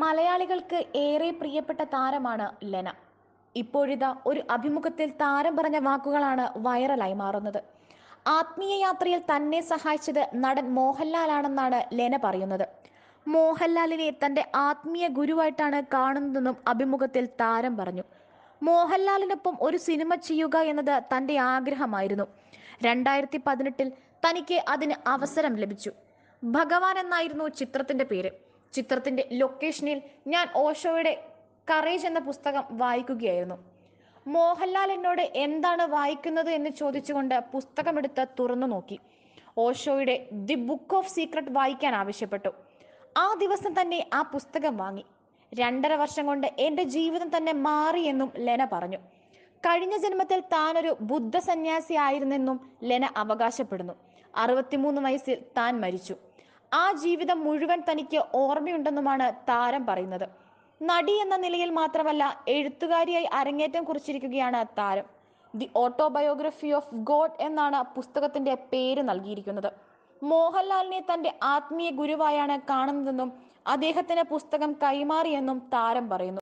മലയാളികൾക്ക് ഏറെ പ്രിയപ്പെട്ട താരമാണ് ലെന. ഇപ്പോഴിതാ ഒരു അഭിമുഖത്തിൽ താരം പറഞ്ഞ വാക്കുകളാണ് വൈറലായി മാറുന്നത്. ആത്മീയ യാത്രയിൽ തന്നെ സഹായിച്ചത് നടൻ മോഹൻലാലാണെന്നാണ് ലെന പറയുന്നത്. മോഹൻലാലിനെ തന്റെ ആത്മീയ ഗുരുവായിട്ടാണ് കാണുന്നതെന്നും അഭിമുഖത്തിൽ താരം പറഞ്ഞു. മോഹൻലാലിനൊപ്പം ഒരു സിനിമ ചെയ്യുക എന്നത് തന്റെ ആഗ്രഹമായിരുന്നു. രണ്ടായിരത്തി പതിനെട്ടിൽ തനിക്ക് അതിന് അവസരം ലഭിച്ചു. ഭഗവാൻ എന്നായിരുന്നു ചിത്രത്തിന്റെ പേര്. ചിത്രത്തിന്റെ ലൊക്കേഷനിൽ ഞാൻ ഓഷോയുടെ കറേജ് എന്ന പുസ്തകം വായിക്കുകയായിരുന്നു. മോഹൻലാൽ എന്നോട് എന്താണ് വായിക്കുന്നത് എന്ന് ചോദിച്ചുകൊണ്ട് പുസ്തകമെടുത്ത് തുറന്നു നോക്കി. ഓഷോയുടെ ദി ബുക്ക് ഓഫ് സീക്രട്ട് വായിക്കാൻ ആവശ്യപ്പെട്ടു. ആ ദിവസം തന്നെ ആ പുസ്തകം വാങ്ങി. രണ്ടര വർഷം കൊണ്ട് എന്റെ ജീവിതം തന്നെ മാറിയെന്നും ലെന പറഞ്ഞു. കഴിഞ്ഞ ജന്മത്തിൽ താനൊരു ബുദ്ധ സന്യാസി ആയിരുന്നെന്നും ലെന അവകാശപ്പെടുന്നു. അറുപത്തിമൂന്ന് വയസ്സിൽ താൻ മരിച്ചു. ആ ജീവിതം മുഴുവൻ തനിക്ക് ഓർമ്മയുണ്ടെന്നുമാണ് താരം പറയുന്നത്. നടി എന്ന നിലയിൽ മാത്രമല്ല എഴുത്തുകാരിയായി അരങ്ങേറ്റം കുറിച്ചിരിക്കുകയാണ് താരം. ദി ഓട്ടോബയോഗ്രഫി ഓഫ് ഗോഡ് എന്നാണ് പുസ്തകത്തിന്റെ പേര് നൽകിയിരിക്കുന്നത്. മോഹൻലാലിനെ തന്റെ ആത്മീയ ഗുരുവായാണ് കാണുന്നതെന്നും അദ്ദേഹത്തിന് പുസ്തകം കൈമാറിയെന്നും താരം പറയുന്നു.